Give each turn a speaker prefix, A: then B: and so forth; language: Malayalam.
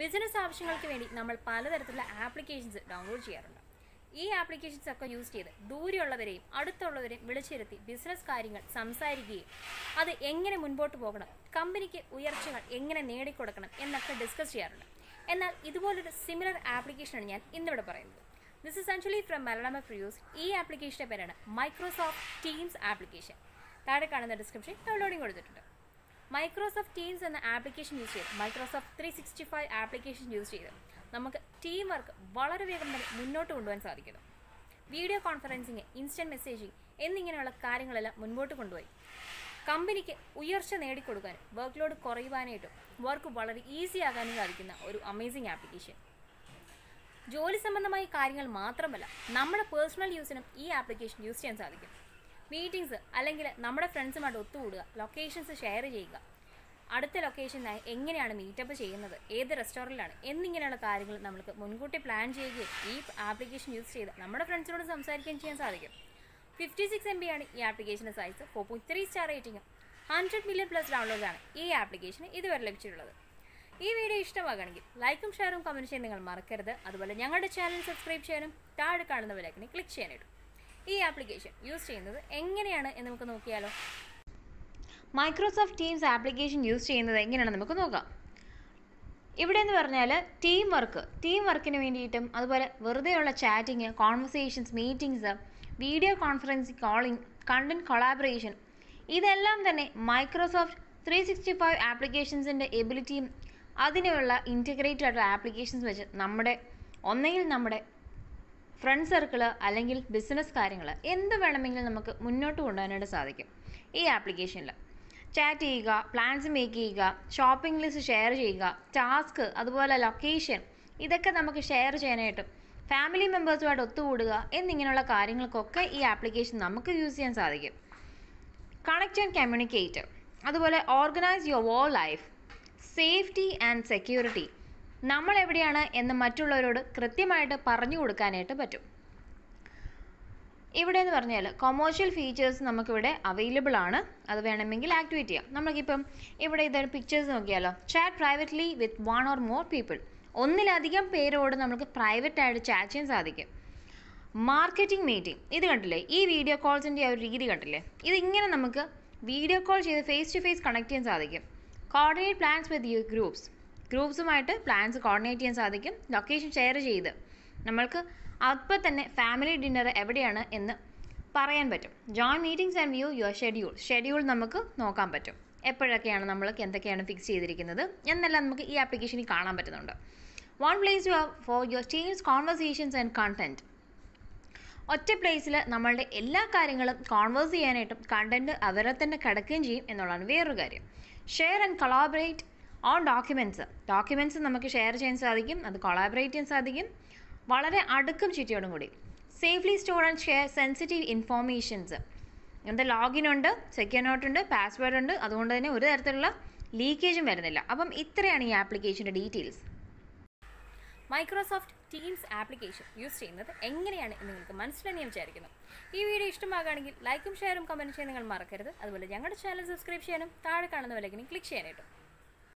A: ബിസിനസ് ആവശ്യങ്ങൾക്ക് വേണ്ടി നമ്മൾ പലതരത്തിലുള്ള ആപ്ലിക്കേഷൻസ് ഡൗൺലോഡ് ചെയ്യാറുണ്ട്. ഈ ആപ്ലിക്കേഷൻസ് ഒക്കെ യൂസ് ചെയ്ത് ദൂരെയുള്ളവരെയും അടുത്തുള്ളവരെയും വിളിച്ചിരുത്തി ബിസിനസ് കാര്യങ്ങൾ സംസാരിക്കുകയും അത് എങ്ങനെ മുൻപോട്ട് പോകണം കമ്പനിക്ക് ഉയർച്ചകൾ എങ്ങനെ നേടിക്കൊടുക്കണം എന്നൊക്കെ ഡിസ്കസ് ചെയ്യാറുണ്ട്. എന്നാൽ ഇതുപോലൊരു സിമിലർ ആപ്ലിക്കേഷനാണ് ഞാൻ ഇന്നിവിടെ പറയുന്നത്. This is actually from Malayalam previews ഈ ആപ്ലിക്കേഷന്റെ പേരാണ് മൈക്രോസോഫ്റ്റ് ടീംസ് ആപ്ലിക്കേഷൻ താഴെ കാണുന്ന ഡിസ്ക്രിപ്ഷൻ ഡൗൺലോഡിംഗ് കൊടുത്തിട്ടുണ്ട്. മൈക്രോസോഫ്റ്റ് ടീംസ് എന്ന ആപ്ലിക്കേഷൻ യൂസ് ചെയ്ത്. Microsoft three sixty five application use ചെയ്ത്. നമുക്ക് ടീം വർക്ക് വളരെ വേഗം തന്നെ മുന്നോട്ട് കൊണ്ടുപോകാൻ സാധിക്കുന്നു. വീഡിയോ കോൺഫറൻസിങ് ഇൻസ്റ്റന്റ് മെസ്സേജിങ് എന്നിങ്ങനെയുള്ള കാര്യങ്ങളെല്ലാം മുൻപോട്ട് കൊണ്ടുപോയി. കമ്പനിക്ക് ഉയർച്ച നേടിക്കൊടുക്കാനും വർക്ക് ലോഡ് കുറയുവാനായിട്ടും വർക്ക് വളരെ ഈസി ആകാനും സാധിക്കുന്ന ഒരു അമേസിങ് ആപ്ലിക്കേഷൻ ജോലി സംബന്ധമായ കാര്യങ്ങൾ മാത്രമല്ല നമ്മുടെ പേഴ്സണൽ യൂസിനും ഈ ആപ്ലിക്കേഷൻ യൂസ് ചെയ്യാൻ സാധിക്കും. മീറ്റിംഗ്സ് അല്ലെങ്കിൽ നമ്മുടെ ഫ്രണ്ട്സുമായിട്ട് ഒത്തുകൂടുക ലൊക്കേഷൻസ് ഷെയർ ചെയ്യുക. അടുത്ത ലൊക്കേഷനായി എങ്ങനെയാണ് മീറ്റപ്പ് ചെയ്യുന്നത് ഏത് റെസ്റ്റോറന്റിലാണ് എന്നിങ്ങനെയുള്ള കാര്യങ്ങൾ നമുക്ക് മുൻകൂട്ടി പ്ലാൻ ചെയ്യുകയും ഈ ആപ്ലിക്കേഷൻ യൂസ് ചെയ്ത് നമ്മുടെ ഫ്രണ്ട്സിനോട് സംസാരിക്കുകയും ചെയ്യാൻ സാധിക്കും. ഫിഫ്റ്റി സിക്സ് എം ബി ആണ് ഈ ആപ്ലിക്കേഷന്റെ size four point three star റേറ്റിംഗും ഹൺഡ്രഡ് മില്യൺ പ്ലസ് ഡൗൺലോഡാണ് ഈ ആപ്ലിക്കേഷന് ഇതുവരെ ലഭിച്ചിട്ടുള്ളത്. ഈ വീഡിയോ ഇഷ്ടമാകണമെങ്കിൽ ലൈക്കും ഷെയറും കമന്റ് ചെയ്യാൻ നിങ്ങൾ മറക്കരുത്. അതുപോലെ ഞങ്ങളുടെ ചാനൽ സബ്സ്ക്രൈബ് ചെയ്യാനും താഴെ കാണുന്ന വിലക്കിനെ ക്ലിക്ക് ചെയ്യാനായിട്ടും ഈ ആപ്ലിക്കേഷൻ യൂസ് ചെയ്യുന്നത് എങ്ങനെയാണ് എന്ന് നമുക്ക് നോക്കിയാലോ. മൈക്രോസോഫ്റ്റ് ടീംസ് ആപ്ലിക്കേഷൻ യൂസ് ചെയ്യുന്നത് എങ്ങനെയാണെന്ന് നമുക്ക് നോക്കാം. ഇവിടെ എന്ന് പറഞ്ഞാൽ ടീം വർക്ക് ടീം വർക്കിന് വേണ്ടിയിട്ടും അതുപോലെ വെറുതെയുള്ള chatting conversations meetings video conferencing calling content collaboration ഇതെല്ലാം തന്നെ മൈക്രോസോഫ്റ്റ് ത്രീ സിക്സ്റ്റി ഫൈവ് ആപ്ലിക്കേഷൻസിന്റെ എബിലിറ്റിയും അതിനുള്ള ഇന്റഗ്രേറ്റഡ് ആയിട്ടുള്ള ആപ്ലിക്കേഷൻസ് വെച്ച് നമ്മുടെ ഒന്നെങ്കിൽ നമ്മുടെ ഫ്രണ്ട് സർക്കിൾ അല്ലെങ്കിൽ ബിസിനസ് കാര്യങ്ങൾ എന്ത് വേണമെങ്കിലും നമുക്ക് മുന്നോട്ട് കൊണ്ടുപോകാനായിട്ട് സാധിക്കും ഈ ആപ്ലിക്കേഷനിൽ ചാറ്റ് ചെയ്യുക പ്ലാൻസ് മേക്ക് ചെയ്യുക ഷോപ്പിംഗ് ലിസ്റ്റ് ഷെയർ ചെയ്യുക ടാസ്ക് അതുപോലെ ലൊക്കേഷൻ ഇതൊക്കെ നമുക്ക് ഷെയർ ചെയ്യാനായിട്ടും ഫാമിലി മെമ്പേഴ്സുമായിട്ട് ഒത്തുകൂടുക എന്നിങ്ങനെയുള്ള കാര്യങ്ങൾക്കൊക്കെ ഈ ആപ്ലിക്കേഷൻ നമുക്ക് യൂസ് ചെയ്യാൻ സാധിക്കും. കണക്റ്റ് ആൻഡ് കമ്മ്യൂണിക്കേറ്റ് അതുപോലെ organise your whole life safety and security നമ്മൾ എവിടെയാണ് എന്ന് മറ്റുള്ളവരോട് കൃത്യമായിട്ട് പറഞ്ഞു കൊടുക്കാനായിട്ട് പറ്റും. ഇവിടെ എന്ന് പറഞ്ഞാൽ കൊമേഴ്ഷ്യൽ ഫീച്ചേഴ്സ് നമുക്കിവിടെ അവൈലബിൾ ആണ്. അത് വേണമെങ്കിൽ ആക്ടിവേറ്റ് ചെയ്യാം. നമുക്കിപ്പം ഇവിടെ ഇതൊരു പിക്ചേഴ്സ് നോക്കിയാലോ? Chat privately with one or more people ഒന്നിലധികം പേരോട് നമുക്ക് പ്രൈവറ്റ് ആയിട്ട് ചാറ്റ് ചെയ്യാൻ സാധിക്കും. മാർക്കറ്റിംഗ് മീറ്റിംഗ് ഇത് കണ്ടില്ലേ? ഈ വീഡിയോ കോൾസിന്റെ ആ ഒരു രീതി കണ്ടില്ലേ? ഇതിങ്ങനെ നമുക്ക് വീഡിയോ കോൾ ചെയ്ത് ഫേസ് ടു ഫേസ് കണക്ട് ചെയ്യാൻ സാധിക്കും. Coordinate plans with you groups ഗ്രൂപ്പ്സുമായിട്ട് plans coordinate ചെയ്യാൻ സാധിക്കും. ലൊക്കേഷൻ ഷെയർ ചെയ്ത്. നമ്മൾക്ക് അപ്പം തന്നെ ഫാമിലി ഡിന്നർ എവിടെയാണ് എന്ന് പറയാൻ പറ്റും. Join meetings and view your schedule. Schedule നമുക്ക് നോക്കാൻ പറ്റും. എപ്പോഴൊക്കെയാണ് നമ്മൾക്ക് എന്തൊക്കെയാണ് ഫിക്സ് ചെയ്തിരിക്കുന്നത് എന്നെല്ലാം നമുക്ക് ഈ ആപ്ലിക്കേഷനിൽ കാണാൻ പറ്റുന്നുണ്ട്. One place you for your teams conversations and content ഒറ്റ പ്ലേസിൽ നമ്മളുടെ എല്ലാ കാര്യങ്ങളും കോൺവേഴ്സ് ചെയ്യാനായിട്ടും കണ്ടന്റ് അവരെ തന്നെ കിടക്കുകയും ചെയ്യും എന്നുള്ളതാണ് വേറൊരു കാര്യം. Share and collaborate on documents documents നമുക്ക് ഷെയർ ചെയ്യാൻ സാധിക്കും അത് കൊളാബറേറ്റ് ചെയ്യാൻ സാധിക്കും. വളരെ അടുക്കും ചുറ്റിയോടും കൂടി. Safely store and share sensitive informations എന്താ ലോഗിൻ ഉണ്ട് സെക്യൂർ നോട്ട് ഉണ്ട് പാസ്വേഡ് ഉണ്ട്. അതുകൊണ്ട് തന്നെ ഒരു തരത്തിലുള്ള ലീക്കേജും വരുന്നില്ല. അപ്പം ഇത്രയാണ് ഈ ആപ്ലിക്കേഷന്റെ details Microsoft Teams application use ചെയ്യുന്നത് എങ്ങനെയാണ് എന്ന് നിങ്ങൾക്ക് മനസ്സിലായി ഞാൻ വിചാരിക്കുന്നു. ഈ വീഡിയോ ഇഷ്ടമാകുകയാണെങ്കിൽ ലൈക്കും ഷെയറും കമന്റ് ചെയ്യാൻ നിങ്ങൾ മറക്കരുത്. അതുപോലെ ഞങ്ങളുടെ ചാനൽ സബ്സ്ക്രൈബ് ചെയ്യാനും താഴെ കാണുന്ന വിലക്കിനും ക്ലിക്ക് ചെയ്യാനായിട്ടും.